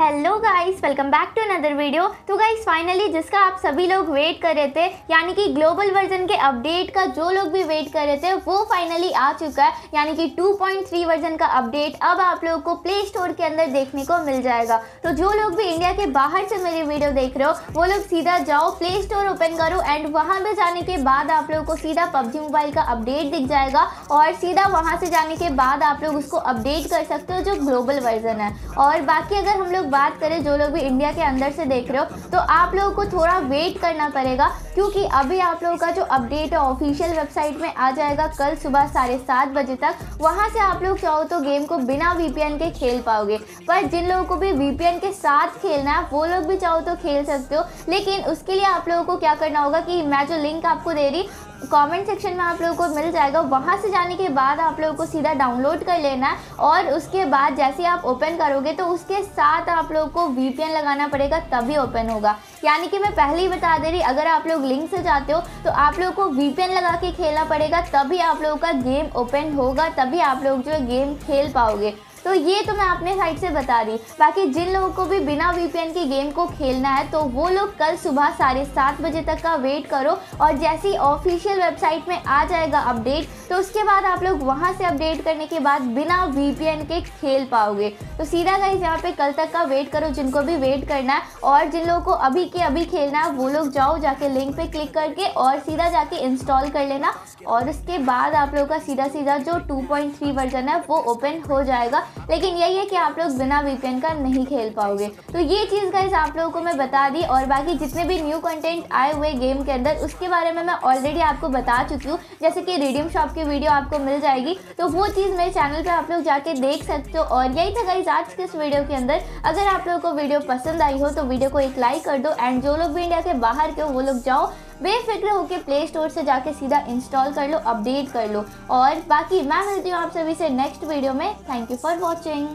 Hello guys welcome back to another video तो guys finally जिसका आप सभी लोग वेट कर रहे थे, यानी कि ग्लोबल वर्जन के अपडेट का जो लोग भी वेट कर रहे थे, वो फाइनली आ चुका है. यानी कि 2.3 वर्जन का अपडेट अब आप लोगों को प्ले स्टोर के अंदर देखने को मिल जाएगा. तो जो लोग भी इंडिया के बाहर से मेरी वीडियो देख रहे हो, वो लोग सीधा जाओ प्ले स्टोर ओपन करो एंड वहाँ पर जाने के बाद आप लोगों को सीधा पबजी मोबाइल का अपडेट दिख जाएगा और सीधा वहाँ से जाने के बाद आप लोग उसको अपडेट कर सकते हो, जो ग्लोबल वर्जन है. और बाकी अगर हम लोग लोग बात करें, जो लोग भी इंडिया के अंदर से देख रहे हो तो आप लोगों को थोड़ा वेट करना पड़ेगा, क्योंकि अभी आप लोगों का जो अपडेट है ऑफिशियल वेबसाइट में आ जाएगा कल सुबह साढ़े सात बजे तक। वहाँ से आप लोग चाहो तो गेम को बिना वीपीएन के खेल पाओगे, पर जिन लोगों को भी वीपीएन के साथ खेलना है, वो लोग भी चाहो तो खेल सकते हो। लेकिन उसके लिए आप लोगों को क्या करना होगा कि मैं जो लिंक आपको दे रही कमेंट सेक्शन में आप लोगों को मिल जाएगा। वहाँ से जाने के बाद आप लोगों को सीधा डाउनलोड कर लेना है और उसके बाद जैसे आप ओपन करोगे तो उसके साथ आप लोगों को वीपीएन लगाना पड़ेगा, तभी ओपन होगा। यानी कि मैं पहले ही बता दे रही, अगर आप लोग लिंक से जाते हो तो आप लोगों को वीपीएन लगा के खेलना पड़ेगा, तभी आप लोगों का गेम ओपन होगा, तभी आप लोग जो है गेम खेल पाओगे। तो ये तो मैं अपने साइड से बता दी बाकी जिन लोगों को भी बिना वीपीएन की गेम को खेलना है तो वो लोग कल सुबह साढ़े सात बजे तक का वेट करो और जैसी ऑफिशियल वेबसाइट में आ जाएगा अपडेट तो उसके बाद आप लोग वहाँ से अपडेट करने के बाद बिना वीपीएन के खेल पाओगे। तो सीधा गाइज़ यहाँ पे कल तक का वेट करो, जिनको भी वेट करना है और जिन लोगों को अभी के अभी खेलना है, वो लोग जाओ, जाके लिंक पे क्लिक करके और सीधा जाके इंस्टॉल कर लेना। और उसके बाद आप लोगों का सीधा सीधा जो 2.3 वर्जन है, वो ओपन हो जाएगा। लेकिन यही है कि आप लोग बिना वीपीएन का नहीं खेल पाओगे। तो ये चीज़ गाइज़ आप लोगों को मैं बता दी और बाकी जितने भी न्यू कंटेंट आए हुए गेम के अंदर, उसके बारे में मैं ऑलरेडी आपको बता चुकी हूँ। जैसे कि रिडीम शॉप की वीडियो आपको मिल जाएगी। तो वो चीज़ मेरे चैनल पर आप लोग जाके देख सकते हो और यही था गाइज़ आज के इस वीडियो के अंदर। अगर आप लोगों को वीडियो पसंद आई हो तो वीडियो को एक लाइक कर दो। एंड जो लोग भी इंडिया के बाहर के हो, वो लोग जाओ बेफिक्र होकर प्ले स्टोर से जाके सीधा इंस्टॉल कर लो अपडेट कर लो। और बाकी मैं मिलती हूँ आप सभी से नेक्स्ट वीडियो में। Thank you for watching